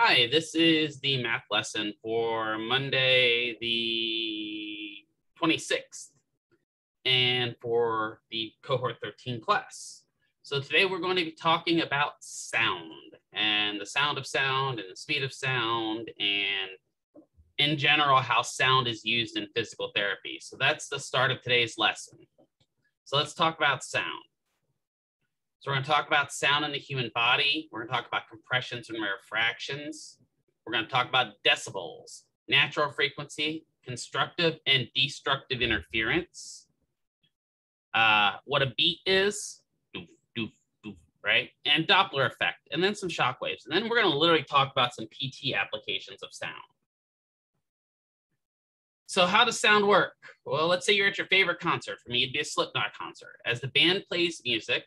Hi, this is the math lesson for Monday, the 26th, and for the cohort 13 class. So today we're going to be talking about sound and the sound of sound and the speed of sound and in general how sound is used in physical therapy. So that's the start of today's lesson. So let's talk about sound. So we're going to talk about sound in the human body. We're going to talk about compressions and rarefactions. We're going to talk about decibels, natural frequency, constructive and destructive interference, uh, what a beat is, doof, doof, doof, right? And Doppler effect, and then some shock waves. And then we're going to literally talk about some PT applications of sound. So how does sound work? Well, let's say you're at your favorite concert. For me, it'd be a Slipknot concert. As the band plays music,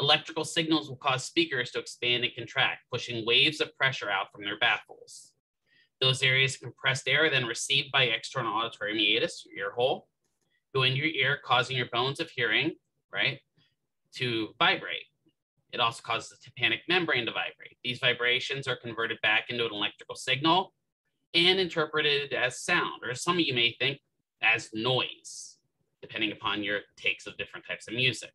electrical signals will cause speakers to expand and contract, pushing waves of pressure out from their baffles. Those areas of compressed air are then received by external auditory meatus, your ear hole, go into your ear, causing your bones of hearing, right, to vibrate. It also causes the tympanic membrane to vibrate. These vibrations are converted back into an electrical signal and interpreted as sound, or some of you may think as noise, depending upon your takes of different types of music.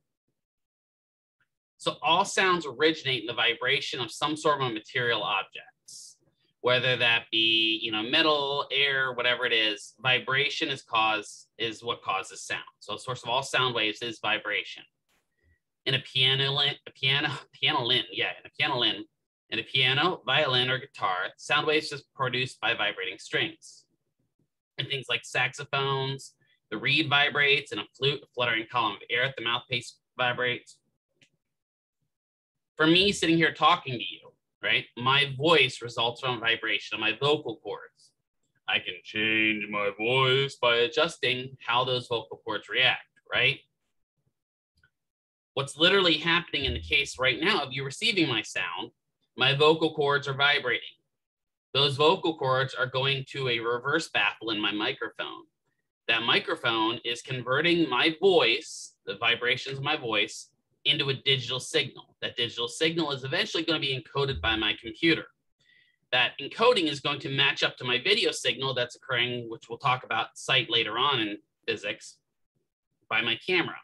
So all sounds originate in the vibration of some sort of a material objects, whether that be, you know, metal, air, whatever it is, vibration is cause is what causes sound. So a source of all sound waves is vibration. In a piano, a piano, piano lin, yeah, in a piano lin, in a piano, violin, or guitar, sound waves is produced by vibrating strings. And things like saxophones, the reed vibrates, and a flute, a fluttering column of air at the mouthpiece vibrates for me sitting here talking to you, right? My voice results from vibration of my vocal cords. I can change my voice by adjusting how those vocal cords react, right? What's literally happening in the case right now of you receiving my sound, my vocal cords are vibrating. Those vocal cords are going to a reverse baffle in my microphone. That microphone is converting my voice, the vibrations of my voice, into a digital signal. That digital signal is eventually going to be encoded by my computer. That encoding is going to match up to my video signal that's occurring, which we'll talk about sight later on in physics, by my camera.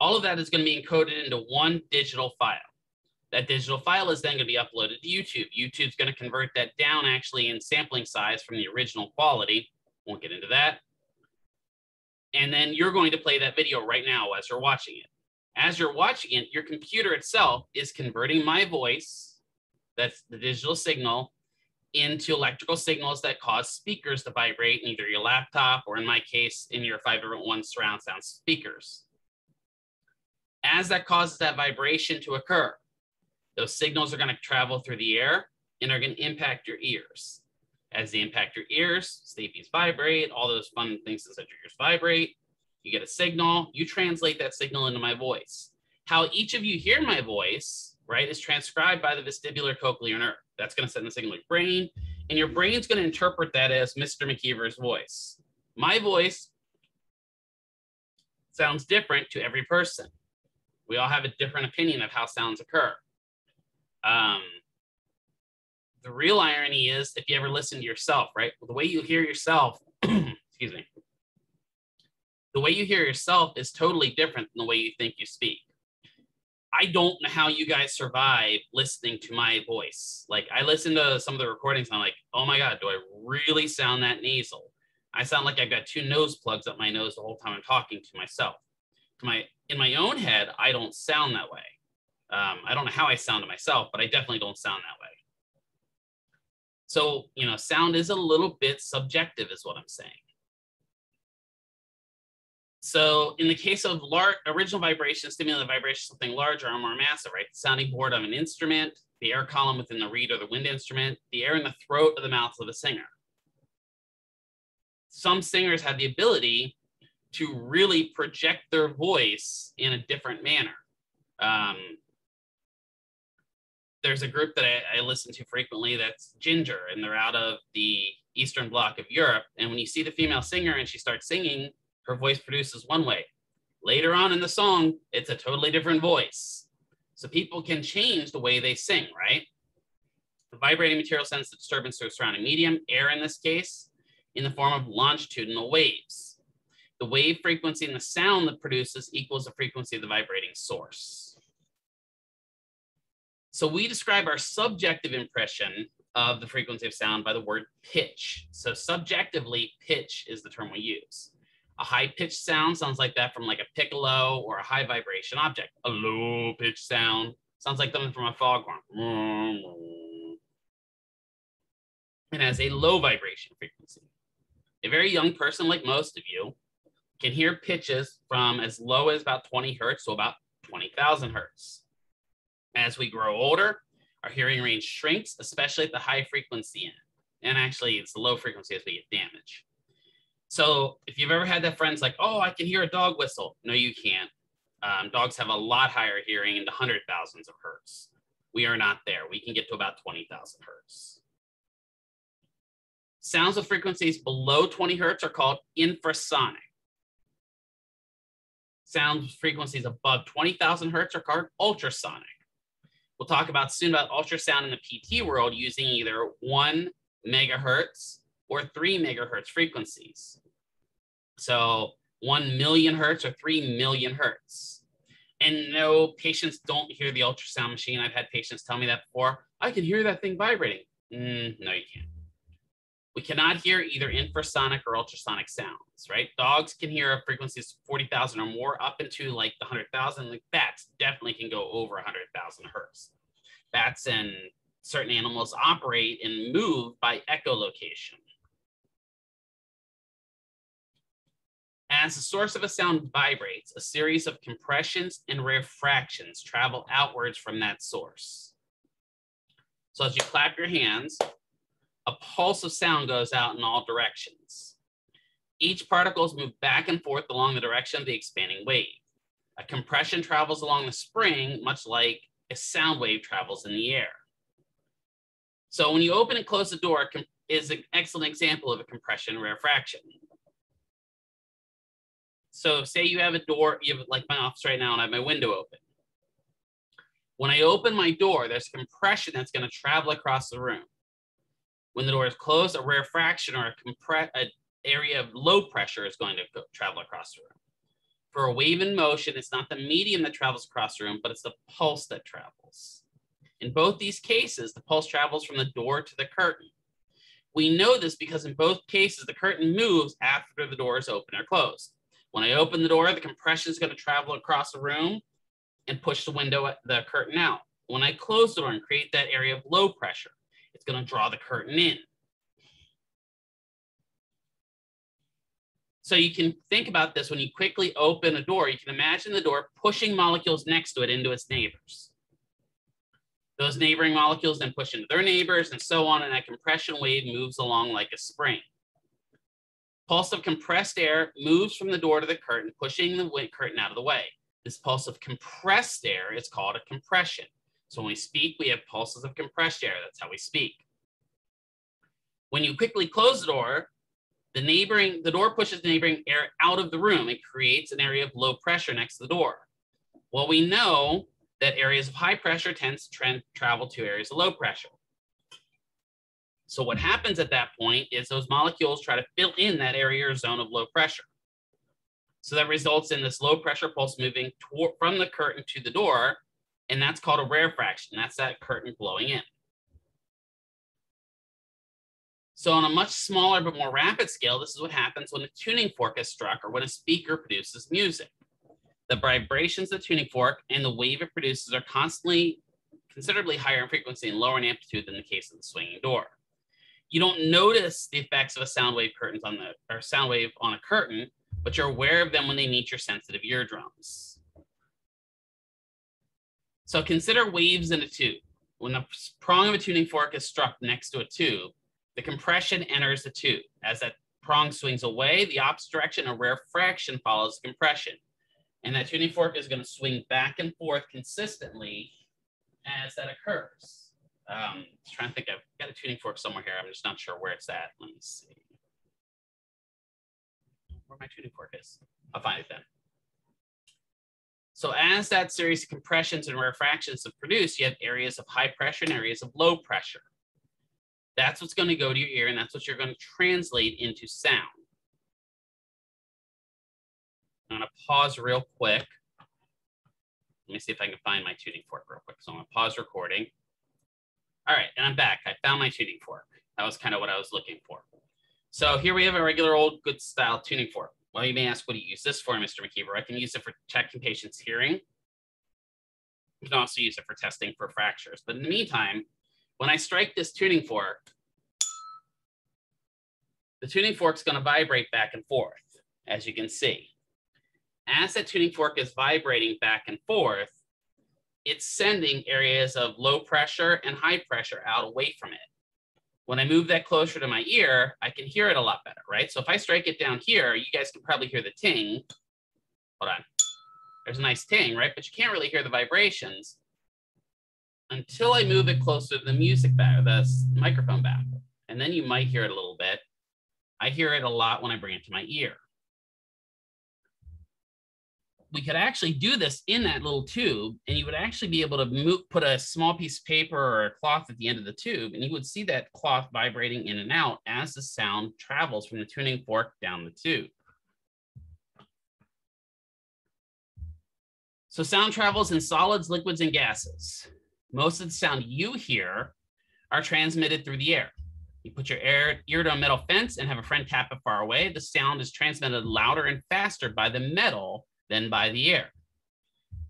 All of that is going to be encoded into one digital file. That digital file is then going to be uploaded to YouTube. YouTube's going to convert that down actually in sampling size from the original quality. Won't get into that. And then you're going to play that video right now as you're watching it as you're watching it, your computer itself is converting my voice, that's the digital signal, into electrical signals that cause speakers to vibrate in either your laptop or in my case, in your 501 surround sound speakers. As that causes that vibration to occur, those signals are gonna travel through the air and are gonna impact your ears. As they impact your ears, stapes vibrate, all those fun things that your ears vibrate, you get a signal, you translate that signal into my voice. How each of you hear my voice, right, is transcribed by the vestibular cochlear nerve. That's going to send the signal to your brain, and your brain's going to interpret that as Mr. McKeever's voice. My voice sounds different to every person. We all have a different opinion of how sounds occur. Um, the real irony is if you ever listen to yourself, right? Well, The way you hear yourself, excuse me, the way you hear yourself is totally different than the way you think you speak. I don't know how you guys survive listening to my voice. Like I listen to some of the recordings, I'm like, oh my God, do I really sound that nasal? I sound like I've got two nose plugs up my nose the whole time I'm talking to myself. To my in my own head, I don't sound that way. Um, I don't know how I sound to myself, but I definitely don't sound that way. So, you know, sound is a little bit subjective, is what I'm saying. So in the case of large original vibration, stimulated vibration, something larger or more massive, right? The sounding board of an instrument, the air column within the reed or the wind instrument, the air in the throat or the mouth of a singer. Some singers have the ability to really project their voice in a different manner. Um, there's a group that I, I listen to frequently that's Jinjer, and they're out of the Eastern Bloc of Europe. And when you see the female singer and she starts singing, her voice produces one way. Later on in the song, it's a totally different voice. So people can change the way they sing, right? The vibrating material sends the disturbance to a surrounding medium, air in this case, in the form of longitudinal waves. The wave frequency and the sound that produces equals the frequency of the vibrating source. So we describe our subjective impression of the frequency of sound by the word pitch. So subjectively, pitch is the term we use. A high pitched sound sounds like that from like a piccolo or a high vibration object. A low pitched sound sounds like something from a foghorn. It has a low vibration frequency. A very young person, like most of you, can hear pitches from as low as about 20 hertz to about 20,000 hertz. As we grow older, our hearing range shrinks, especially at the high frequency end. And actually, it's the low frequency as we get damage. So if you've ever had that friend's like, oh, I can hear a dog whistle. No, you can't. Um, dogs have a lot higher hearing into hundred thousands of hertz. We are not there. We can get to about 20,000 hertz. Sounds with frequencies below 20 hertz are called infrasonic. Sound frequencies above 20,000 hertz are called ultrasonic. We'll talk about soon about ultrasound in the PT world using either one megahertz or three megahertz frequencies. So one million hertz or three million hertz. And no, patients don't hear the ultrasound machine. I've had patients tell me that before. I can hear that thing vibrating. Mm, no, you can't. We cannot hear either infrasonic or ultrasonic sounds, right? Dogs can hear frequencies 40,000 or more up into like the 100,000. Like bats definitely can go over 100,000 hertz. Bats and certain animals operate and move by echolocation. As the source of a sound vibrates, a series of compressions and refractions travel outwards from that source. So as you clap your hands, a pulse of sound goes out in all directions. Each particles move back and forth along the direction of the expanding wave. A compression travels along the spring, much like a sound wave travels in the air. So when you open and close the door is an excellent example of a compression refraction. So say you have a door, you have like my office right now and I have my window open. When I open my door, there's compression that's gonna travel across the room. When the door is closed, a rarefaction or a compress area of low pressure is going to go, travel across the room. For a wave in motion, it's not the medium that travels across the room, but it's the pulse that travels. In both these cases, the pulse travels from the door to the curtain. We know this because in both cases, the curtain moves after the door is open or closed. When I open the door, the compression is going to travel across the room and push the window, the curtain out. When I close the door and create that area of low pressure, it's going to draw the curtain in. So you can think about this when you quickly open a door, you can imagine the door pushing molecules next to it into its neighbors. Those neighboring molecules then push into their neighbors and so on, and that compression wave moves along like a spring. Pulse of compressed air moves from the door to the curtain, pushing the curtain out of the way. This pulse of compressed air is called a compression. So when we speak, we have pulses of compressed air. That's how we speak. When you quickly close the door, the neighboring, the door pushes the neighboring air out of the room. It creates an area of low pressure next to the door. Well, we know that areas of high pressure tends to tra travel to areas of low pressure. So what happens at that point is those molecules try to fill in that area or zone of low pressure. So that results in this low pressure pulse moving toward, from the curtain to the door and that's called a rarefaction. That's that curtain blowing in. So on a much smaller but more rapid scale, this is what happens when a tuning fork is struck or when a speaker produces music. The vibrations of the tuning fork and the wave it produces are constantly considerably higher in frequency and lower in amplitude than the case of the swinging door. You don't notice the effects of a sound wave curtains on the or sound wave on a curtain, but you're aware of them when they meet your sensitive eardrums. So consider waves in a tube. When the prong of a tuning fork is struck next to a tube, the compression enters the tube. As that prong swings away, the opposite direction, a rarefaction follows the compression. And that tuning fork is going to swing back and forth consistently as that occurs. Um, trying to think, I've got a tuning fork somewhere here. I'm just not sure where it's at. Let me see. Where my tuning fork is. I'll find it then. So as that series of compressions and refractions are produced, you have areas of high pressure and areas of low pressure. That's what's going to go to your ear, and that's what you're going to translate into sound. I'm going to pause real quick. Let me see if I can find my tuning fork real quick. So I'm going to pause recording. All right, and I'm back. I found my tuning fork. That was kind of what I was looking for. So here we have a regular old good style tuning fork. Well, you may ask, what do you use this for, Mr. McKeever? I can use it for checking patients' hearing. You can also use it for testing for fractures. But in the meantime, when I strike this tuning fork, the tuning fork is going to vibrate back and forth, as you can see. As that tuning fork is vibrating back and forth, it's sending areas of low pressure and high pressure out away from it. When I move that closer to my ear, I can hear it a lot better, right? So if I strike it down here, you guys can probably hear the ting. Hold on. There's a nice ting, right? But you can't really hear the vibrations until I move it closer to the music back, the microphone back. And then you might hear it a little bit. I hear it a lot when I bring it to my ear. We could actually do this in that little tube, and you would actually be able to move, put a small piece of paper or a cloth at the end of the tube, and you would see that cloth vibrating in and out as the sound travels from the tuning fork down the tube. So sound travels in solids, liquids, and gases. Most of the sound you hear are transmitted through the air. You put your ear, ear to a metal fence and have a friend tap it far away. The sound is transmitted louder and faster by the metal than by the air.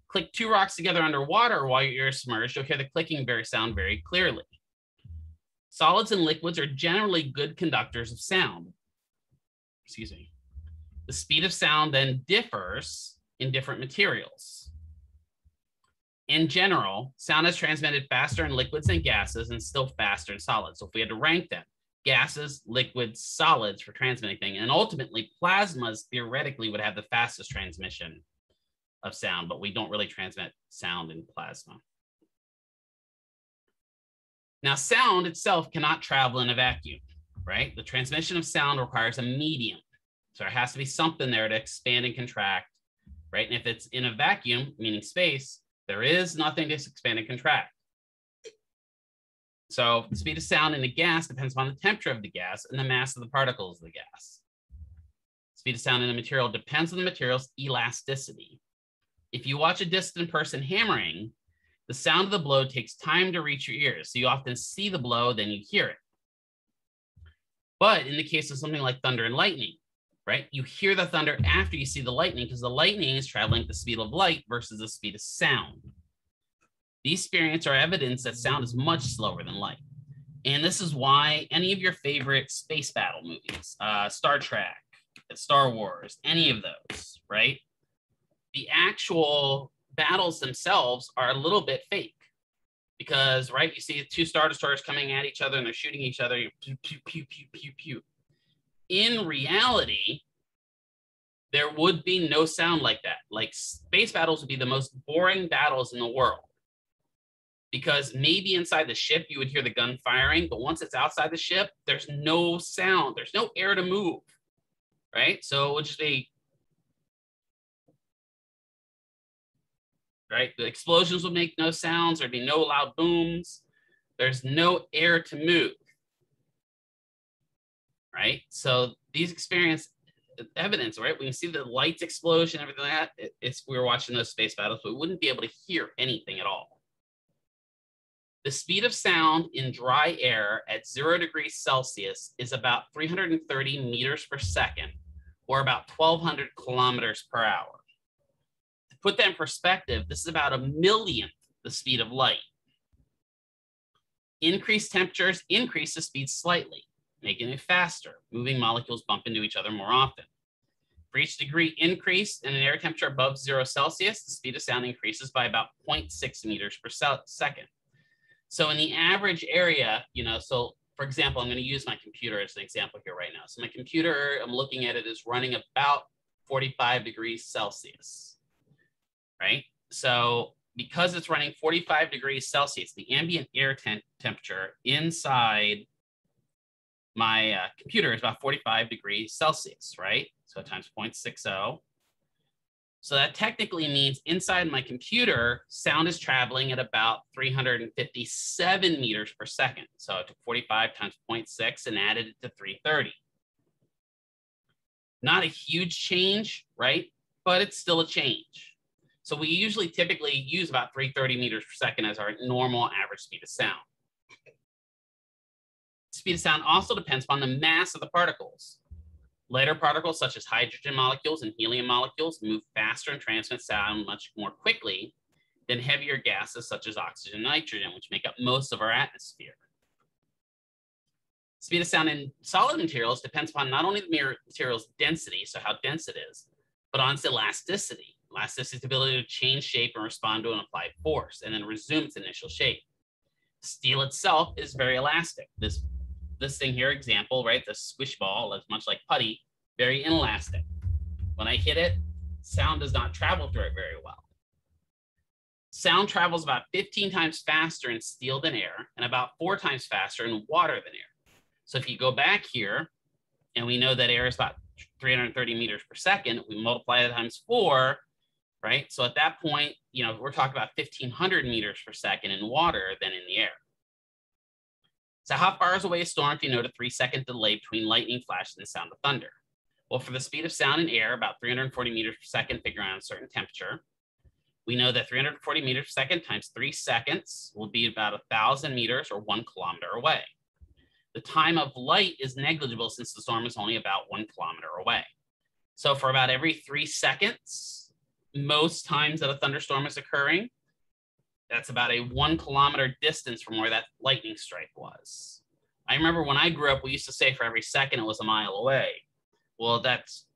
Click two rocks together underwater while your ear is submerged. You'll hear the clicking very sound very clearly. Solids and liquids are generally good conductors of sound. Excuse me. The speed of sound then differs in different materials. In general, sound is transmitted faster in liquids and gases and still faster in solids. So if we had to rank them, gases, liquids, solids for transmitting things, and ultimately plasmas theoretically would have the fastest transmission of sound, but we don't really transmit sound in plasma. Now, sound itself cannot travel in a vacuum, right? The transmission of sound requires a medium. So there has to be something there to expand and contract, right? And if it's in a vacuum, meaning space, there is nothing to expand and contract. So the speed of sound in a gas depends on the temperature of the gas and the mass of the particles of the gas. Speed of sound in a material depends on the material's elasticity. If you watch a distant person hammering, the sound of the blow takes time to reach your ears. So you often see the blow, then you hear it. But in the case of something like thunder and lightning, right? You hear the thunder after you see the lightning because the lightning is traveling at the speed of light versus the speed of sound. These experiences are evidence that sound is much slower than light. And this is why any of your favorite space battle movies, uh, Star Trek, Star Wars, any of those, right? The actual battles themselves are a little bit fake because, right, you see two Star Destroyers coming at each other and they're shooting each other, pew, pew, pew, pew, pew, pew in reality, there would be no sound like that. Like space battles would be the most boring battles in the world. Because maybe inside the ship you would hear the gun firing, but once it's outside the ship, there's no sound, there's no air to move. Right? So it would just be right? The explosions would make no sounds, there'd be no loud booms, there's no air to move right? So these experience evidence, right? We can see the lights explosion, everything like that. It's we were watching those space battles, we wouldn't be able to hear anything at all. The speed of sound in dry air at zero degrees Celsius is about 330 meters per second, or about 1,200 kilometers per hour. To put that in perspective, this is about a millionth the speed of light. Increased temperatures increase the speed slightly making it faster. Moving molecules bump into each other more often. For each degree increase in an air temperature above zero Celsius, the speed of sound increases by about 0.6 meters per second. So in the average area, you know, so for example, I'm going to use my computer as an example here right now. So my computer, I'm looking at it, is running about 45 degrees Celsius, right? So because it's running 45 degrees Celsius, the ambient air temperature inside my uh, computer is about 45 degrees Celsius, right? So times 0.60. So that technically means inside my computer, sound is traveling at about 357 meters per second. So I took 45 times 0.6 and added it to 330. Not a huge change, right? But it's still a change. So we usually typically use about 330 meters per second as our normal average speed of sound. Speed of sound also depends upon the mass of the particles. Lighter particles such as hydrogen molecules and helium molecules move faster and transmit sound much more quickly than heavier gases such as oxygen and nitrogen, which make up most of our atmosphere. Speed of sound in solid materials depends upon not only the material's density, so how dense it is, but on its elasticity. Elasticity is the ability to change shape and respond to an applied force and then resume its initial shape. Steel itself is very elastic. This, this thing here, example, right? The squish ball is much like putty, very inelastic. When I hit it, sound does not travel through it very well. Sound travels about 15 times faster in steel than air and about four times faster in water than air. So if you go back here, and we know that air is about 330 meters per second, we multiply that times four, right? So at that point, you know, we're talking about 1500 meters per second in water than in the air. So how far is away a storm if you note a three second delay between lightning flash and the sound of thunder? Well, for the speed of sound in air, about 340 meters per second, figure out a certain temperature. We know that 340 meters per second times three seconds will be about a thousand meters or one kilometer away. The time of light is negligible since the storm is only about one kilometer away. So for about every three seconds, most times that a thunderstorm is occurring, that's about a one kilometer distance from where that lightning strike was. I remember when I grew up, we used to say for every second it was a mile away. Well, that's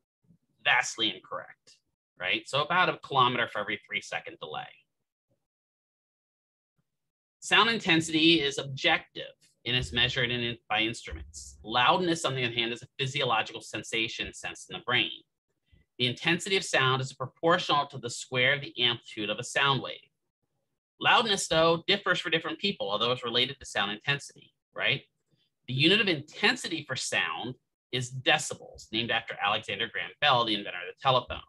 vastly incorrect, right? So about a kilometer for every three second delay. Sound intensity is objective and is measured in, by instruments. Loudness, on the other hand, is a physiological sensation sensed in the brain. The intensity of sound is proportional to the square of the amplitude of a sound wave. Loudness, though, differs for different people, although it's related to sound intensity, right? The unit of intensity for sound is decibels, named after Alexander Graham Bell, the inventor of the telephone,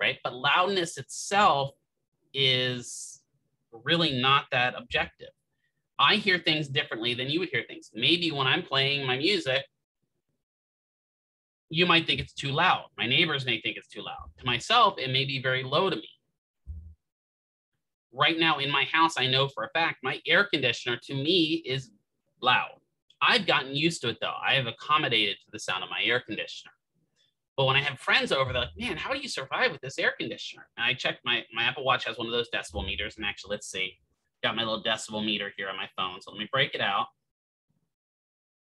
right? But loudness itself is really not that objective. I hear things differently than you would hear things. Maybe when I'm playing my music, you might think it's too loud. My neighbors may think it's too loud. To myself, it may be very low to me. Right now in my house, I know for a fact my air conditioner to me is loud. I've gotten used to it though. I have accommodated to the sound of my air conditioner. But when I have friends over, they're like, man, how do you survive with this air conditioner? And I checked my, my Apple Watch has one of those decibel meters. And actually, let's see got my little decibel meter here on my phone. So let me break it out.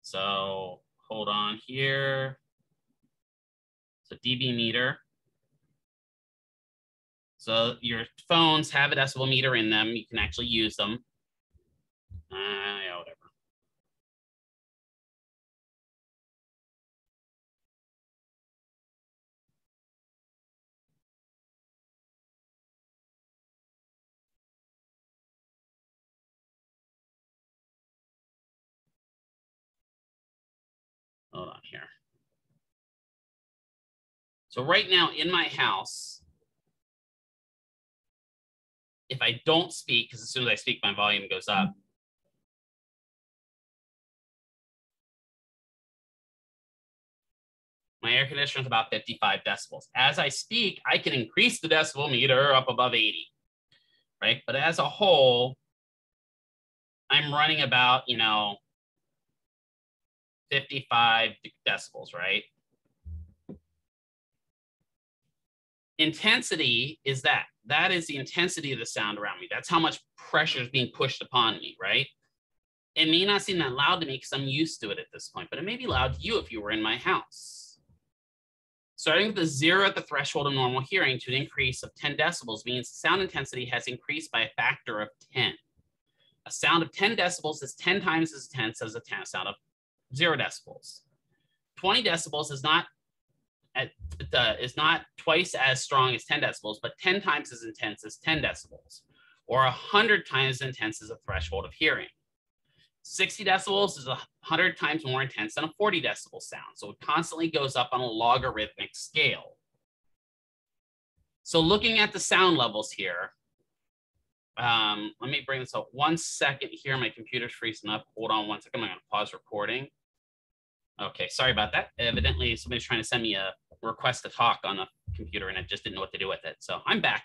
So hold on here. So dB meter. So your phones have a decibel meter in them. You can actually use them. Uh, yeah, whatever. Hold on here. So right now in my house, if I don't speak, because as soon as I speak, my volume goes up. My air conditioner is about 55 decibels. As I speak, I can increase the decibel meter up above 80, right? But as a whole, I'm running about, you know, 55 decibels, right? Intensity is that. That is the intensity of the sound around me. That's how much pressure is being pushed upon me, right? It may not seem that loud to me because I'm used to it at this point, but it may be loud to you if you were in my house. Starting with the zero at the threshold of normal hearing to an increase of 10 decibels means sound intensity has increased by a factor of 10. A sound of 10 decibels is 10 times as intense as a sound of zero decibels. 20 decibels is not at, the, is not twice as strong as 10 decibels, but 10 times as intense as 10 decibels, or 100 times as intense as a threshold of hearing. 60 decibels is 100 times more intense than a 40 decibel sound, so it constantly goes up on a logarithmic scale. So looking at the sound levels here, um, let me bring this up one second here. My computer's freezing up. Hold on one second. I'm going to pause recording. Okay, sorry about that. Evidently, somebody's trying to send me a request to talk on the computer and I just didn't know what to do with it. So I'm back.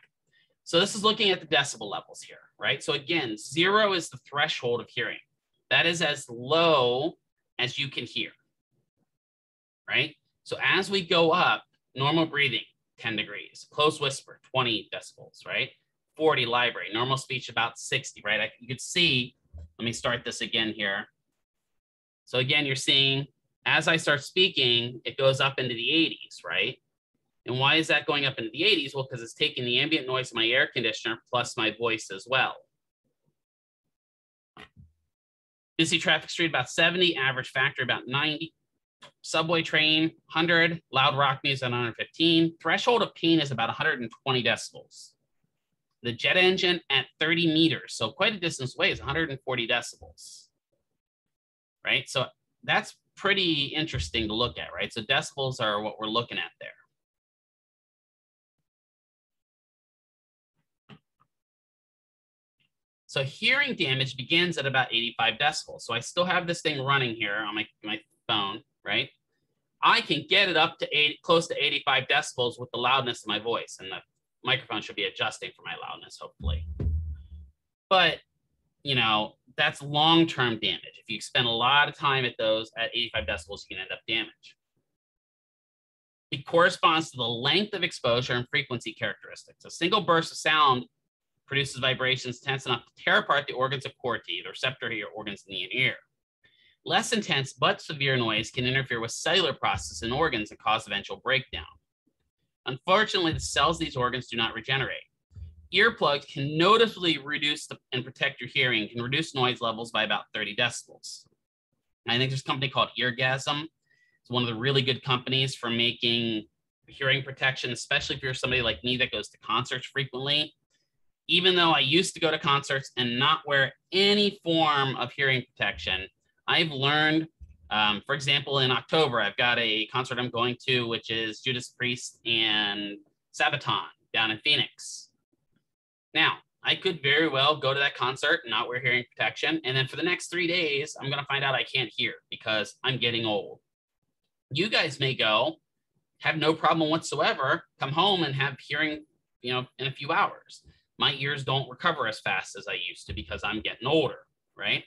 So this is looking at the decibel levels here, right? So again, zero is the threshold of hearing. That is as low as you can hear, right? So as we go up, normal breathing, 10 degrees, close whisper, 20 decibels, right? 40 library, normal speech about 60, right? I, you could see, let me start this again here. So again, you're seeing as I start speaking, it goes up into the 80s, right? And why is that going up into the 80s? Well, because it's taking the ambient noise of my air conditioner plus my voice as well. Busy traffic street about 70, average factor about 90. Subway train 100, loud rock music at 115. Threshold of pain is about 120 decibels. The jet engine at 30 meters, so quite a distance away, is 140 decibels. Right, so that's pretty interesting to look at, right? So decibels are what we're looking at there. So hearing damage begins at about 85 decibels. So I still have this thing running here on my, my phone, right? I can get it up to eight, close to 85 decibels with the loudness of my voice and the microphone should be adjusting for my loudness, hopefully. But, you know, that's long-term damage. If you spend a lot of time at those at 85 decibels, you can end up damage. It corresponds to the length of exposure and frequency characteristics. A single burst of sound produces vibrations tense enough to tear apart the organs of Corti, the receptor here organs in the ear. Less intense but severe noise can interfere with cellular processes in organs and cause eventual breakdown. Unfortunately, the cells of these organs do not regenerate earplugs can noticeably reduce the, and protect your hearing, can reduce noise levels by about 30 decibels. I think there's a company called Eargasm. It's one of the really good companies for making hearing protection, especially if you're somebody like me that goes to concerts frequently. Even though I used to go to concerts and not wear any form of hearing protection, I've learned, um, for example, in October, I've got a concert I'm going to, which is Judas Priest and Sabaton down in Phoenix. Now, I could very well go to that concert and not wear hearing protection. And then for the next three days, I'm going to find out I can't hear because I'm getting old. You guys may go, have no problem whatsoever, come home and have hearing, you know, in a few hours. My ears don't recover as fast as I used to because I'm getting older, right?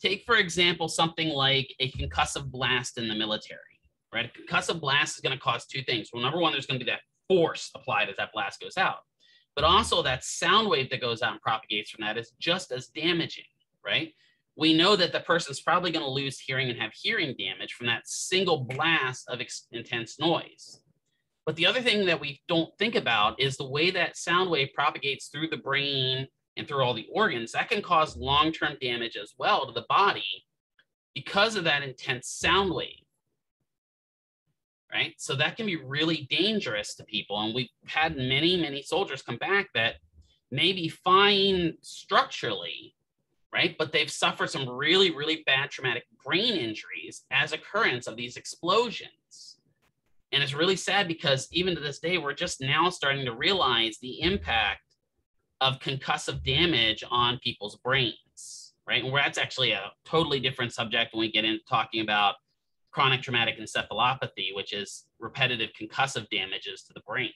Take, for example, something like a concussive blast in the military, right? A concussive blast is going to cause two things. Well, number one, there's going to be that force applied as that blast goes out but also that sound wave that goes out and propagates from that is just as damaging, right? We know that the person's probably going to lose hearing and have hearing damage from that single blast of intense noise. But the other thing that we don't think about is the way that sound wave propagates through the brain and through all the organs, that can cause long-term damage as well to the body because of that intense sound wave right? So that can be really dangerous to people. And we've had many, many soldiers come back that may be fine structurally, right? But they've suffered some really, really bad traumatic brain injuries as occurrence of these explosions. And it's really sad because even to this day, we're just now starting to realize the impact of concussive damage on people's brains, right? And that's actually a totally different subject when we get into talking about chronic traumatic encephalopathy, which is repetitive concussive damages to the brain.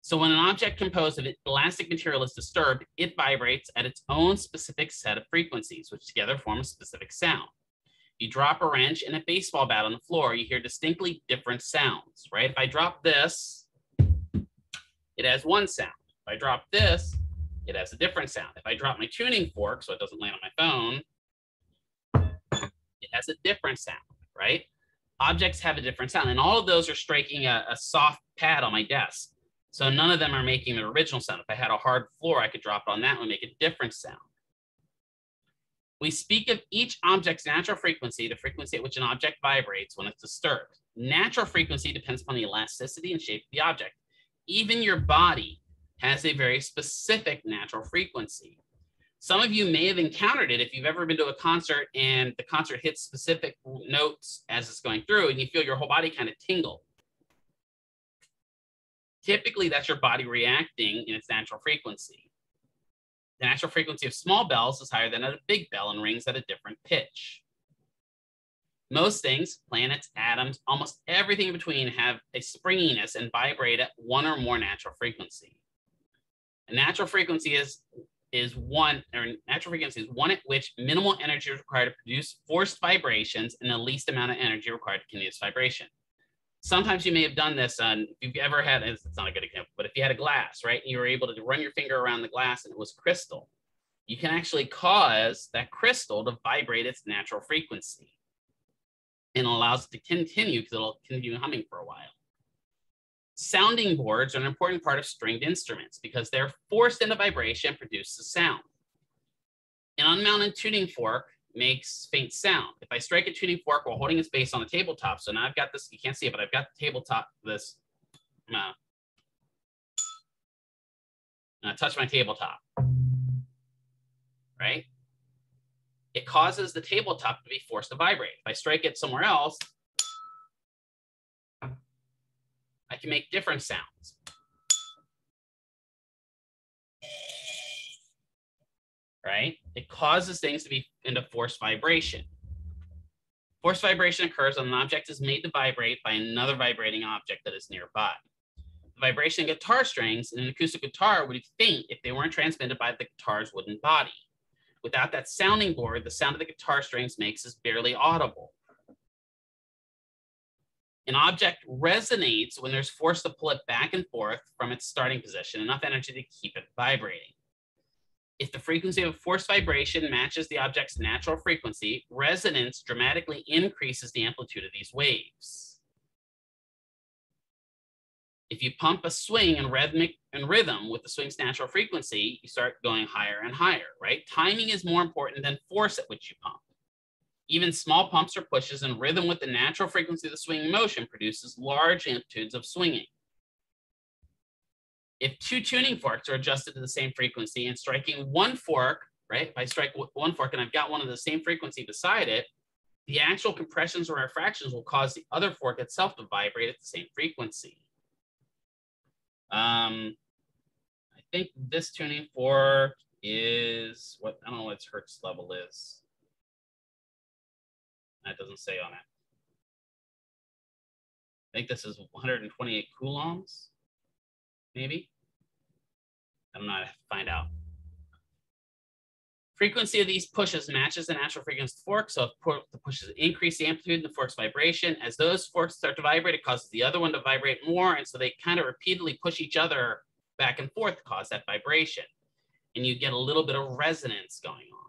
So when an object composed of elastic material is disturbed, it vibrates at its own specific set of frequencies, which together form a specific sound. You drop a wrench and a baseball bat on the floor, you hear distinctly different sounds, right? If I drop this, it has one sound. If I drop this, it has a different sound. If I drop my tuning fork so it doesn't land on my phone, it has a different sound, right? Objects have a different sound, and all of those are striking a, a soft pad on my desk. So none of them are making the original sound. If I had a hard floor, I could drop it on that and make a different sound. We speak of each object's natural frequency, the frequency at which an object vibrates when it's disturbed. Natural frequency depends upon the elasticity and shape of the object. Even your body has a very specific natural frequency. Some of you may have encountered it if you've ever been to a concert and the concert hits specific notes as it's going through and you feel your whole body kind of tingle. Typically, that's your body reacting in its natural frequency. The natural frequency of small bells is higher than a big bell and rings at a different pitch. Most things, planets, atoms, almost everything in between have a springiness and vibrate at one or more natural frequency. A natural frequency is is one, or natural frequency is one at which minimal energy is required to produce forced vibrations and the least amount of energy required to this vibration. Sometimes you may have done this on, if you've ever had, it's not a good example, but if you had a glass, right, and you were able to run your finger around the glass and it was crystal, you can actually cause that crystal to vibrate its natural frequency and allows it to continue because it'll continue humming for a while. Sounding boards are an important part of stringed instruments because they're forced into vibration and produce a sound. An unmounted tuning fork makes faint sound. If I strike a tuning fork while holding its base on the tabletop, so now I've got this, you can't see it, but I've got the tabletop, this, uh, and I touch my tabletop, right? It causes the tabletop to be forced to vibrate. If I strike it somewhere else, I can make different sounds. Right? It causes things to be into forced vibration. Forced vibration occurs when an object is made to vibrate by another vibrating object that is nearby. The vibration in guitar strings in an acoustic guitar would be faint if they weren't transmitted by the guitar's wooden body. Without that sounding board, the sound of the guitar strings makes is barely audible. An object resonates when there's force to pull it back and forth from its starting position, enough energy to keep it vibrating. If the frequency of force vibration matches the object's natural frequency, resonance dramatically increases the amplitude of these waves. If you pump a swing in rhythmic and rhythm with the swing's natural frequency, you start going higher and higher, right? Timing is more important than force at which you pump. Even small pumps or pushes in rhythm with the natural frequency of the swinging motion produces large amplitudes of swinging. If two tuning forks are adjusted to the same frequency and striking one fork, right? If I strike one fork and I've got one of the same frequency beside it, the actual compressions or refractions will cause the other fork itself to vibrate at the same frequency. Um, I think this tuning fork is what, I don't know what its Hertz level is. That doesn't say on it. I think this is 128 coulombs, maybe. I'm not going to find out. Frequency of these pushes matches the natural frequency of the fork. So if the pushes increase the amplitude the fork's vibration, as those forks start to vibrate, it causes the other one to vibrate more. And so they kind of repeatedly push each other back and forth to cause that vibration. And you get a little bit of resonance going on.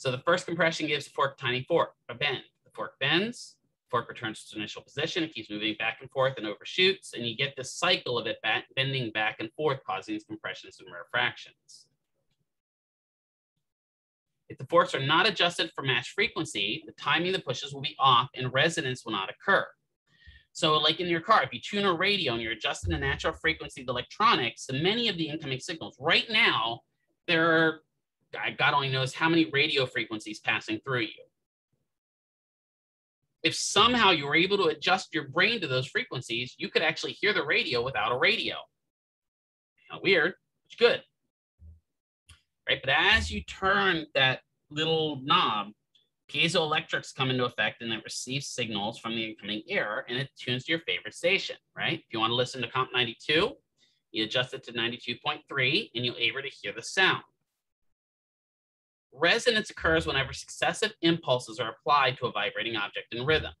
So the first compression gives the fork tiny fork, a bend. The fork bends, fork returns to its initial position, it keeps moving back and forth and overshoots, and you get this cycle of it back, bending back and forth, causing these compressions and refractions. If the forks are not adjusted for match frequency, the timing of the pushes will be off and resonance will not occur. So like in your car, if you tune a radio and you're adjusting the natural frequency of the electronics, the many of the incoming signals right now, there are God only knows how many radio frequencies passing through you. If somehow you were able to adjust your brain to those frequencies, you could actually hear the radio without a radio. Now, weird, it's good. Right? But as you turn that little knob, piezoelectrics come into effect and it receives signals from the incoming air and it tunes to your favorite station, right? If you want to listen to KOMP 92, you adjust it to 92.3 and you're able to hear the sound. Resonance occurs whenever successive impulses are applied to a vibrating object in rhythm.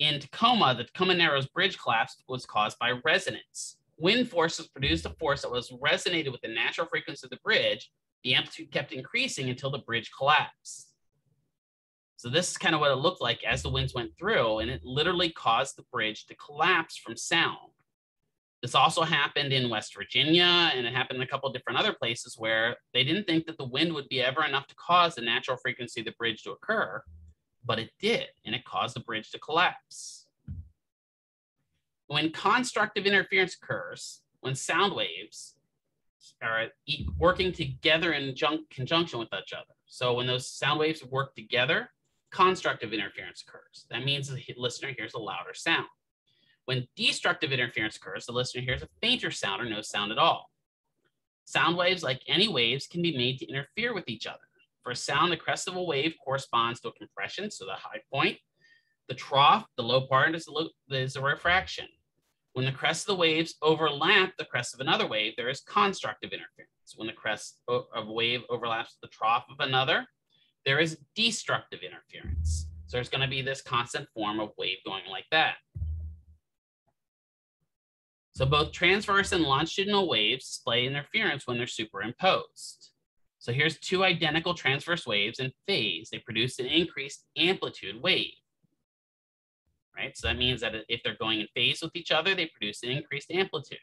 In Tacoma, the Tacoma Narrows Bridge collapse was caused by resonance. Wind forces produced a force that was resonated with the natural frequency of the bridge. The amplitude kept increasing until the bridge collapsed. So this is kind of what it looked like as the winds went through, and it literally caused the bridge to collapse from sound. This also happened in West Virginia, and it happened in a couple different other places where they didn't think that the wind would be ever enough to cause the natural frequency of the bridge to occur, but it did, and it caused the bridge to collapse. When constructive interference occurs, when sound waves are working together in conjunction with each other. So when those sound waves work together, constructive interference occurs. That means the listener hears a louder sound. When destructive interference occurs, the listener hears a fainter sound or no sound at all. Sound waves, like any waves, can be made to interfere with each other. For sound, the crest of a wave corresponds to a compression, so the high point. The trough, the low part, is, a refraction. When the crest of the waves overlap the crest of another wave, there is constructive interference. When the crest of a wave overlaps the trough of another, there is destructive interference. So there's going to be this constant form of wave going like that. So both transverse and longitudinal waves display interference when they're superimposed. So here's two identical transverse waves in phase. They produce an increased amplitude wave. Right, so that means that if they're going in phase with each other, they produce an increased amplitude.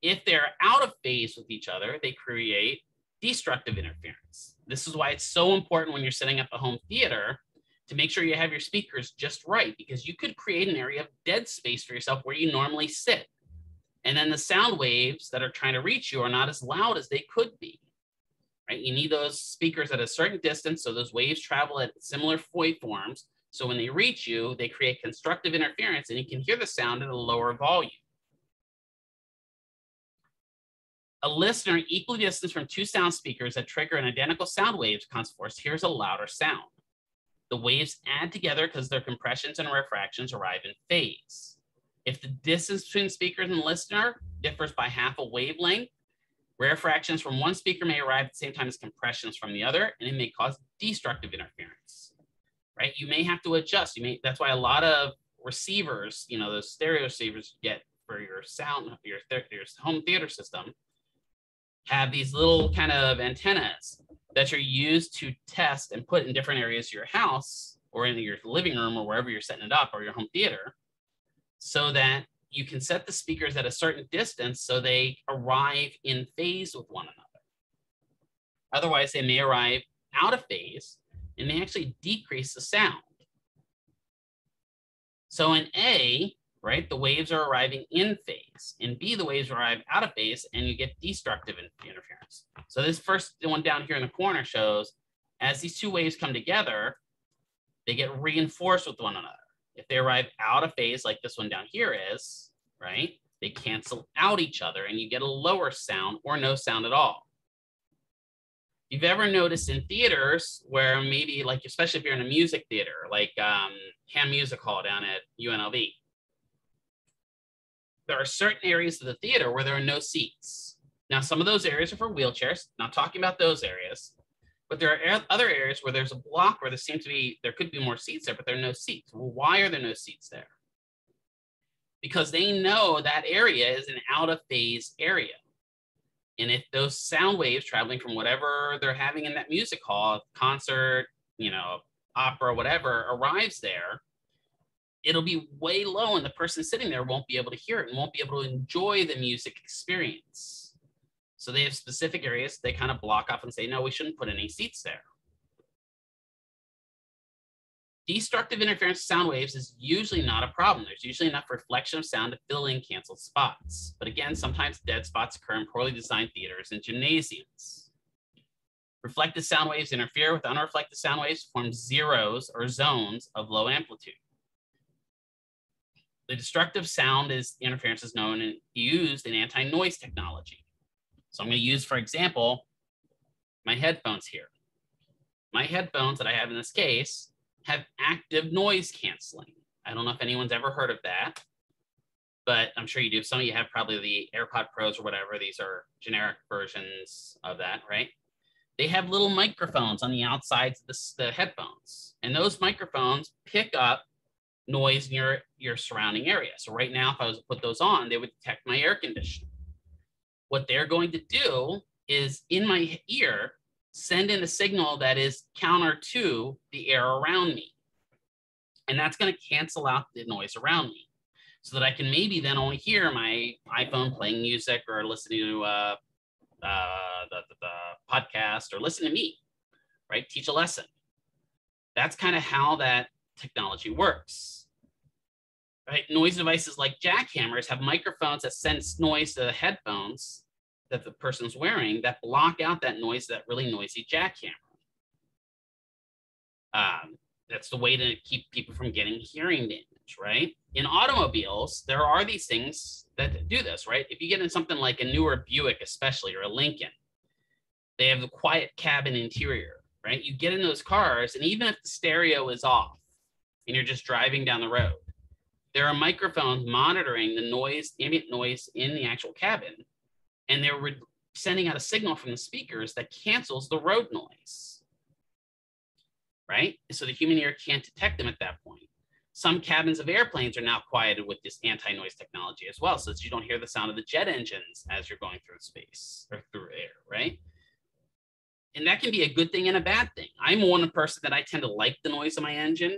If they're out of phase with each other, they create destructive interference. This is why it's so important when you're setting up a home theater to make sure you have your speakers just right, because you could create an area of dead space for yourself where you normally sit. And then the sound waves that are trying to reach you are not as loud as they could be. Right? You need those speakers at a certain distance so those waves travel at similar waveforms. So when they reach you, they create constructive interference and you can hear the sound at a lower volume. A listener equally distant from two sound speakers that trigger an identical sound waves force hears a louder sound. The waves add together because their compressions and rarefactions arrive in phase. If the distance between speakers and listener differs by half a wavelength, rarefactions from one speaker may arrive at the same time as compressions from the other, and it may cause destructive interference. Right? You may have to adjust. You may that's why a lot of receivers, you know, those stereo receivers you get for your sound, your, your home theater system, have these little kind of antennas that you're used to test and put in different areas of your house or in your living room or wherever you're setting it up or your home theater so that you can set the speakers at a certain distance so they arrive in phase with one another. Otherwise, they may arrive out of phase and may actually decrease the sound. So in A, right, the waves are arriving in phase. In B, the waves arrive out of phase and you get destructive interference. So this first one down here in the corner shows as these two waves come together, they get reinforced with one another. If they arrive out of phase like this one down here is, right, they cancel out each other and you get a lower sound or no sound at all. You've ever noticed in theaters where maybe like, especially if you're in a music theater, like um, Ham Music Hall down at UNLV, there are certain areas of the theater where there are no seats. Now, some of those areas are for wheelchairs, not talking about those areas. But there are other areas where there's a block where there seems to be, there could be more seats there, but there are no seats. Well, why are there no seats there? Because they know that area is an out of phase area. And if those sound waves traveling from whatever they're having in that music hall, concert, you know, opera, whatever, arrives there, it'll be way low and the person sitting there won't be able to hear it and won't be able to enjoy the music experience. So they have specific areas they kind of block off and say, no, we shouldn't put any seats there. Destructive interference of sound waves is usually not a problem. There's usually enough reflection of sound to fill in canceled spots. But again, sometimes dead spots occur in poorly designed theaters and gymnasiums. Reflected sound waves interfere with unreflected sound waves to form zeros or zones of low amplitude. The destructive sound is interference is known and used in anti-noise technology. So I'm going to use, for example, my headphones here. My headphones that I have in this case have active noise canceling. I don't know if anyone's ever heard of that, but I'm sure you do. Some of you have probably the AirPod Pros or whatever. These are generic versions of that, right? They have little microphones on the outsides of the, the headphones, and those microphones pick up noise in your, your surrounding area. So right now, if I was to put those on, they would detect my air conditioning what they're going to do is in my ear, send in a signal that is counter to the air around me. And that's going to cancel out the noise around me so that I can maybe then only hear my iPhone playing music or listening to uh, uh, the, the, the podcast or listen to me, right? Teach a lesson. That's kind of how that technology works. Right? Noise devices like jackhammers have microphones that sense noise to the headphones that the person's wearing that block out that noise, that really noisy jackhammer. Um, that's the way to keep people from getting hearing damage, right? In automobiles, there are these things that do this, right? If you get in something like a newer Buick, especially, or a Lincoln, they have the quiet cabin interior, right? You get in those cars, and even if the stereo is off and you're just driving down the road, there are microphones monitoring the noise, ambient noise in the actual cabin, and they're re- sending out a signal from the speakers that cancels the road noise, right? So the human ear can't detect them at that point. Some cabins of airplanes are now quieted with this anti-noise technology as well, so that you don't hear the sound of the jet engines as you're going through space or through air, right? And that can be a good thing and a bad thing. I'm one person that I tend to like the noise of my engine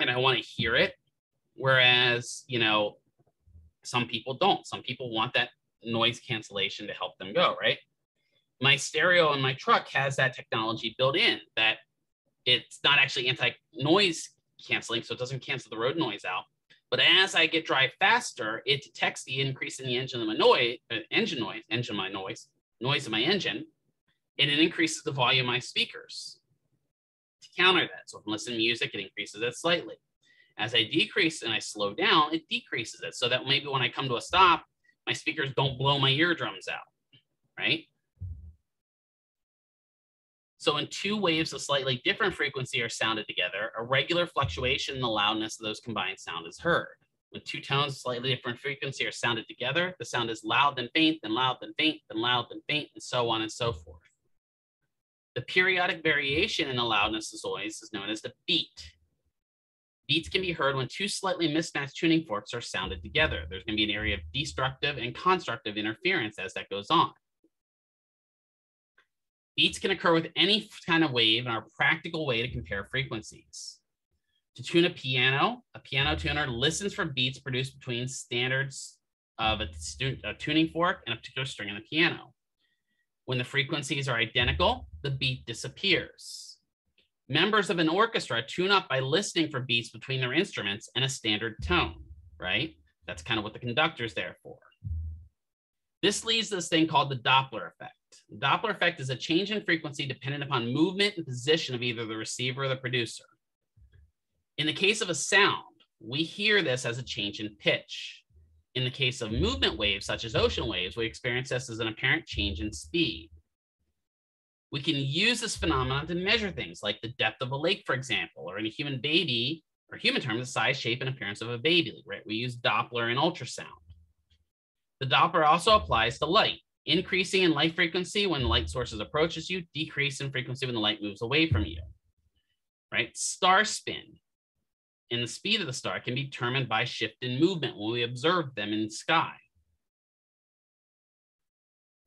and I want to hear it. Whereas, you know, some people don't. Some people want that noise cancellation to help them go, right? My stereo in my truck has that technology built in that it's not actually anti-noise canceling, so it doesn't cancel the road noise out. But as I get drive faster, it detects the increase in the engine of my noise, uh, engine noise, engine my noise, noise of my engine, and it increases the volume of my speakers counter that. So if I'm listening to music, it increases it slightly. As I decrease and I slow down, it decreases it so that maybe when I come to a stop, my speakers don't blow my eardrums out, right? So in two waves of slightly different frequency are sounded together, a regular fluctuation in the loudness of those combined sound is heard. When two tones of slightly different frequency are sounded together, the sound is loud then faint, then loud then faint, then loud then faint, and so on and so forth. The periodic variation in the loudness of noise is known as the beat. Beats can be heard when two slightly mismatched tuning forks are sounded together. There's going to be an area of destructive and constructive interference as that goes on. Beats can occur with any kind of wave and are a practical way to compare frequencies. To tune a piano, a piano tuner listens for beats produced between standards of a, a tuning fork and a particular string on the piano. When the frequencies are identical, the beat disappears. Members of an orchestra tune up by listening for beats between their instruments and a standard tone, right? That's kind of what the conductor's there for. This leads to this thing called the Doppler effect. The Doppler effect is a change in frequency dependent upon movement and position of either the receiver or the producer. In the case of a sound, we hear this as a change in pitch. In the case of hmm. movement waves, such as ocean waves, we experience this as an apparent change in speed. We can use this phenomenon to measure things like the depth of a lake, for example, or in a human baby, or human terms, the size, shape, and appearance of a baby, right? We use Doppler and ultrasound. The Doppler also applies to light increasing in light frequency when the light sources approaches you, decrease in frequency when the light moves away from you, right? Star spin and the speed of the star can be determined by shift in movement when we observe them in the sky.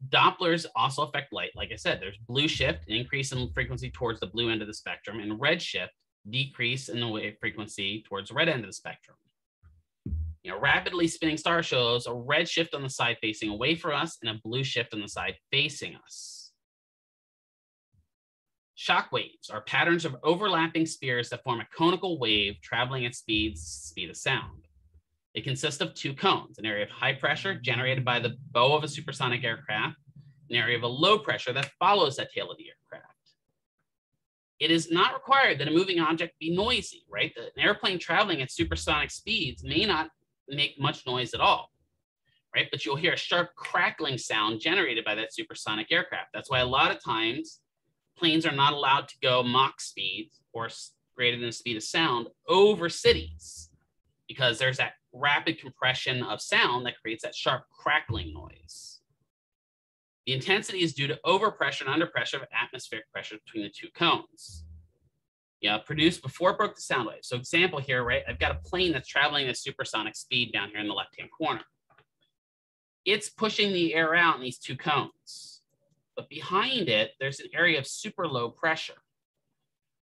Dopplers also affect light. Like I said, there's blue shift, increase in frequency towards the blue end of the spectrum, and red shift, decrease in the wave frequency towards the red end of the spectrum. You know, rapidly spinning star shows a red shift on the side facing away from us and a blue shift on the side facing us. Shock waves are patterns of overlapping spheres that form a conical wave traveling at speeds speed of sound. It consists of two cones, an area of high pressure generated by the bow of a supersonic aircraft, an area of a low pressure that follows that tail of the aircraft. It is not required that a moving object be noisy, right? An airplane traveling at supersonic speeds may not make much noise at all, right? But you'll hear a sharp crackling sound generated by that supersonic aircraft. That's why a lot of times planes are not allowed to go Mach speed or greater than the speed of sound over cities because there's that rapid compression of sound that creates that sharp crackling noise. The intensity is due to overpressure and underpressure of atmospheric pressure between the two cones you know, produced before it broke the sound wave. So example here, right? I've got a plane that's traveling at supersonic speed down here in the left-hand corner. It's pushing the air out in these two cones. But behind it, there's an area of super low pressure.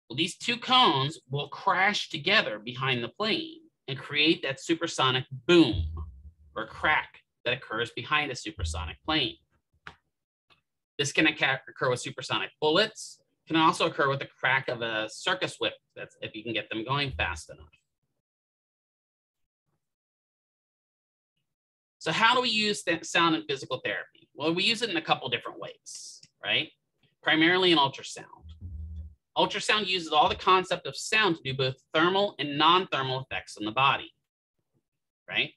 Well, these two cones will crash together behind the plane and create that supersonic boom or crack that occurs behind a supersonic plane. This can occur with supersonic bullets, can also occur with the crack of a circus whip that's if you can get them going fast enough. So how do we use sound in physical therapy? Well, we use it in a couple different ways, right? Primarily in ultrasound. Ultrasound uses all the concept of sound to do both thermal and non-thermal effects on the body, right?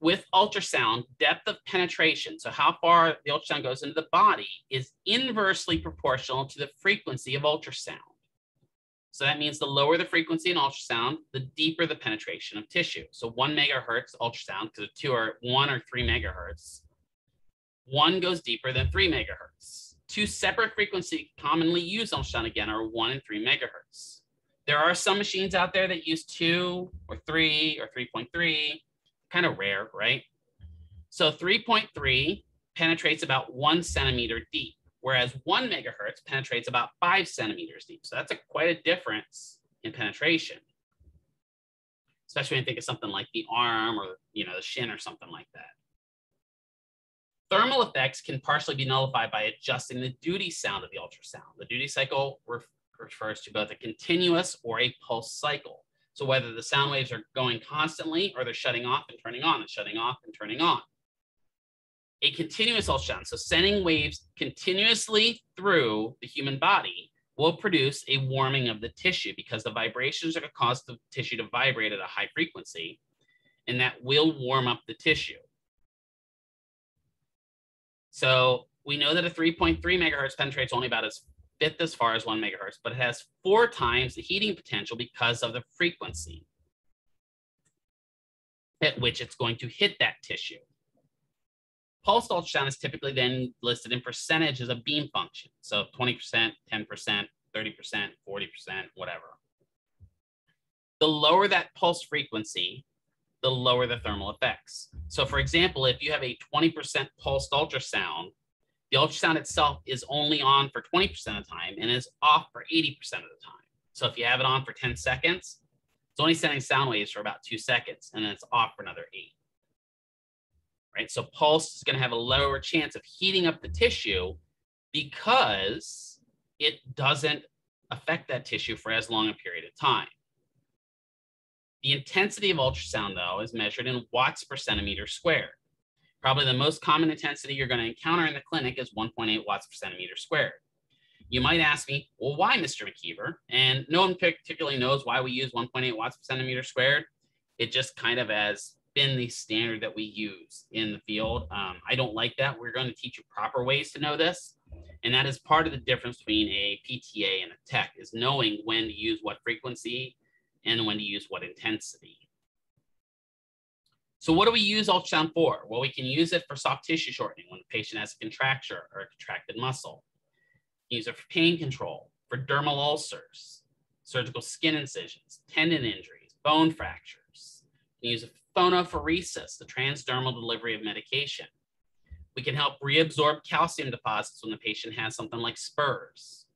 With ultrasound, depth of penetration, so how far the ultrasound goes into the body, is inversely proportional to the frequency of ultrasound. So that means the lower the frequency in ultrasound, the deeper the penetration of tissue. So one megahertz ultrasound, because two are one or three megahertz, one goes deeper than three megahertz. Two separate frequencies commonly used on ultrasound again are one and three megahertz. There are some machines out there that use two or three or 3.3, kind of rare, right? So 3.3 penetrates about one centimeter deep whereas one megahertz penetrates about five centimeters deep. So that's a, quite a difference in penetration, especially when you think of something like the arm or you know the shin or something like that. Thermal effects can partially be nullified by adjusting the duty sound of the ultrasound. The duty cycle ref refers to both a continuous or a pulse cycle. So whether the sound waves are going constantly or they're shutting off and turning on and shutting off and turning on a continuous ultrasound, so sending waves continuously through the human body, will produce a warming of the tissue because the vibrations are going to cause the tissue to vibrate at a high frequency, and that will warm up the tissue. So we know that a 3.3 megahertz penetrates only about as fifth as far as one megahertz, but it has four times the heating potential because of the frequency at which it's going to hit that tissue. Pulse ultrasound is typically then listed in percentage as a beam function. So 20%, 10%, 30%, 40%, whatever. The lower that pulse frequency, the lower the thermal effects. So for example, if you have a 20% pulsed ultrasound, the ultrasound itself is only on for 20% of the time and is off for 80% of the time. So if you have it on for 10 seconds, it's only sending sound waves for about two seconds and then it's off for another eight right? So pulse is going to have a lower chance of heating up the tissue because it doesn't affect that tissue for as long a period of time. The intensity of ultrasound, though, is measured in watts per centimeter squared. Probably the most common intensity you're going to encounter in the clinic is 1.8 watts per centimeter squared. You might ask me, well, why, Mr. McKeever? And no one particularly knows why we use 1.8 watts per centimeter squared. It just kind of has been the standard that we use in the field. Um, I don't like that. We're going to teach you proper ways to know this. And that is part of the difference between a PTA and a tech is knowing when to use what frequency and when to use what intensity. So what do we use ultrasound for? Well, we can use it for soft tissue shortening when the patient has a contracture or a contracted muscle. Use it for pain control, for dermal ulcers, surgical skin incisions, tendon injuries, bone fractures. We use it for phonophoresis, the transdermal delivery of medication. We can help reabsorb calcium deposits when the patient has something like spurs.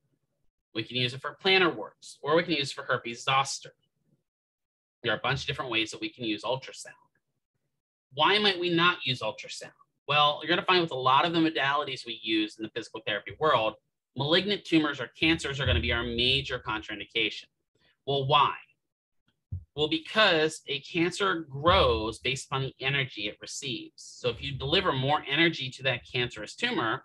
We can use it for plantar warts, or we can use it for herpes zoster. There are a bunch of different ways that we can use ultrasound. Why might we not use ultrasound? Well, you're going to find with a lot of the modalities we use in the physical therapy world, malignant tumors or cancers are going to be our major contraindication. Well, why? Well, because a cancer grows based upon the energy it receives. So if you deliver more energy to that cancerous tumor,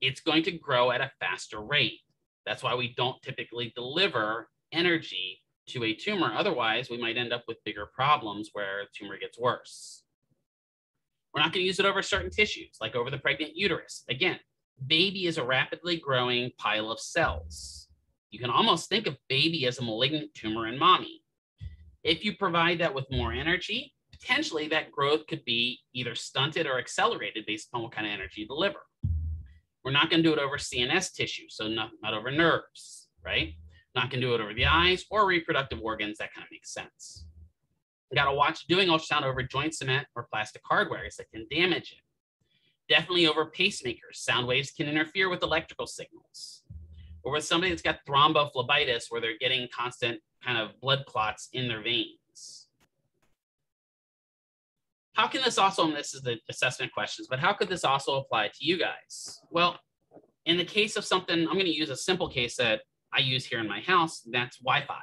it's going to grow at a faster rate. That's why we don't typically deliver energy to a tumor. Otherwise, we might end up with bigger problems where the tumor gets worse. We're not going to use it over certain tissues, like over the pregnant uterus. Again, baby is a rapidly growing pile of cells. You can almost think of baby as a malignant tumor in mommy. If you provide that with more energy, potentially that growth could be either stunted or accelerated based upon what kind of energy you deliver. We're not going to do it over CNS tissue, so not, not over nerves, right? Not going to do it over the eyes or reproductive organs. That kind of makes sense. You got to watch doing ultrasound over joint cement or plastic hardware that can damage it. Definitely over pacemakers. Sound waves can interfere with electrical signals. Or with somebody that's got thrombophlebitis where they're getting constant kind of blood clots in their veins. How can this also, and this is the assessment questions, but how could this also apply to you guys? Well, in the case of something, I'm going to use a simple case that I use here in my house, that's Wi-Fi,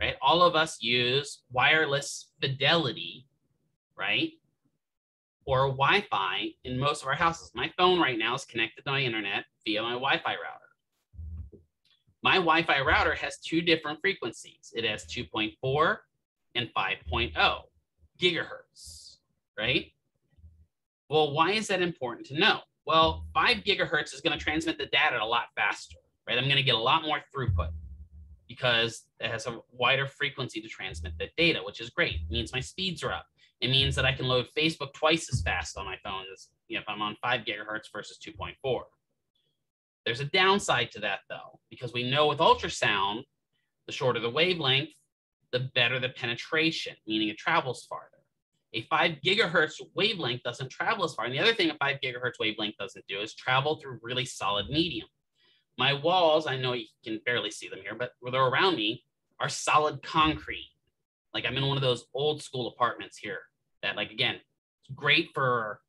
right? All of us use wireless fidelity, right? Or Wi-Fi in most of our houses. My phone right now is connected to my internet via my Wi-Fi router. My Wi-Fi router has two different frequencies. It has 2.4 and 5.0 gigahertz, right? Well, why is that important to know? Well, five gigahertz is going to transmit the data a lot faster, right? I'm going to get a lot more throughput because it has a wider frequency to transmit the data, which is great. It means my speeds are up. It means that I can load Facebook twice as fast on my phone as you know, if I'm on five gigahertz versus 2.4. There's a downside to that though, because we know with ultrasound, the shorter the wavelength, the better the penetration, meaning it travels farther. A five gigahertz wavelength doesn't travel as far. And the other thing a five gigahertz wavelength doesn't do is travel through really solid medium. My walls, I know you can barely see them here, but they're around me are solid concrete. Like I'm in one of those old school apartments here that like, again, it's great for,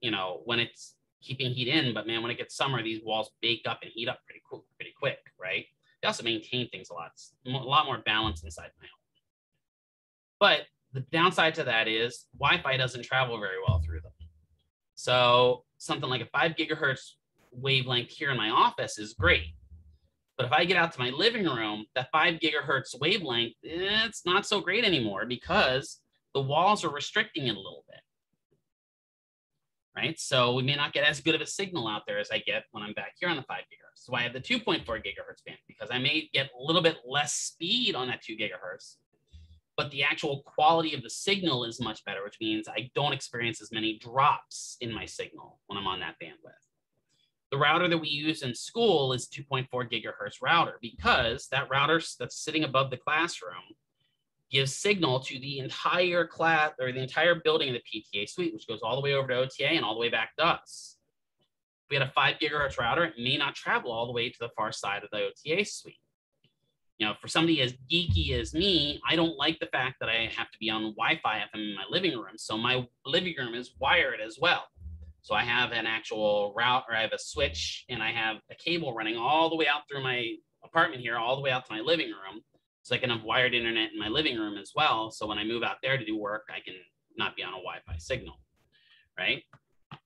you know, when it's keeping heat in, but man, when it gets summer, these walls bake up and heat up pretty quick, pretty quick, right? They also maintain things a lot, a lot more balance inside my home. But the downside to that is Wi-Fi doesn't travel very well through them. So something like a five gigahertz wavelength here in my office is great. But if I get out to my living room, that five gigahertz wavelength, it's not so great anymore because the walls are restricting it a little bit. Right. So we may not get as good of a signal out there as I get when I'm back here on the five gigahertz. So I have the 2.4 gigahertz band because I may get a little bit less speed on that two gigahertz, but the actual quality of the signal is much better, which means I don't experience as many drops in my signal when I'm on that bandwidth. The router that we use in school is 2.4 gigahertz router because that router that's sitting above the classroom gives signal to the entire class or the entire building of the PTA suite, which goes all the way over to OTA and all the way back to us. If we had a five gigahertz router, it may not travel all the way to the far side of the OTA suite you know, for somebody as geeky as me, I don't like the fact that I have to be on Wi-Fi if I'm in my living room. So my living room is wired as well. So I have an actual route or I have a switch and I have a cable running all the way out through my apartment here, all the way out to my living room. So I can have wired internet in my living room as well. So when I move out there to do work, I can not be on a Wi-Fi signal, right?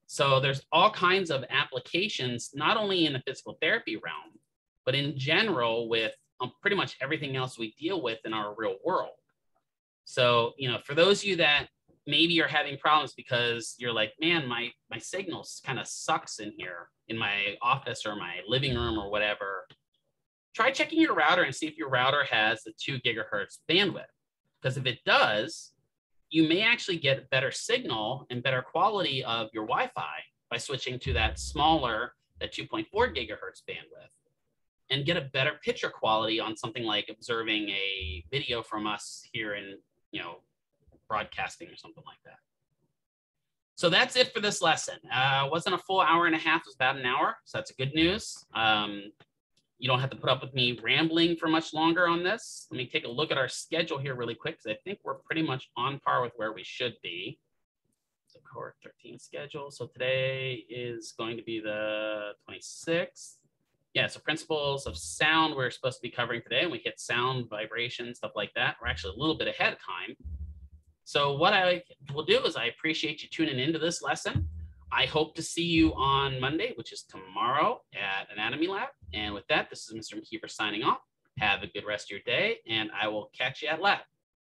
So there's all kinds of applications, not only in the physical therapy realm, but in general with on pretty much everything else we deal with in our real world. So, you know, for those of you that maybe you're having problems because you're like, man, my my signal kind of sucks in here in my office or my living room or whatever. Try checking your router and see if your router has the two gigahertz bandwidth. Because if it does, you may actually get better signal and better quality of your Wi-Fi by switching to that smaller, that 2.4 gigahertz bandwidth and get a better picture quality on something like observing a video from us here in, you know, broadcasting or something like that. So that's it for this lesson. Uh, wasn't a full hour and a half, it was about an hour. So that's good news. Um, you don't have to put up with me rambling for much longer on this. Let me take a look at our schedule here really quick because I think we're pretty much on par with where we should be. So core 13 schedule. So today is going to be the 26th yeah, so principles of sound we're supposed to be covering today, and we hit sound, vibration, stuff like that. We're actually a little bit ahead of time. So what I will do is I appreciate you tuning into this lesson. I hope to see you on Monday, which is tomorrow at Anatomy Lab. And with that, this is Mr. McKeever signing off. Have a good rest of your day, and I will catch you at lab.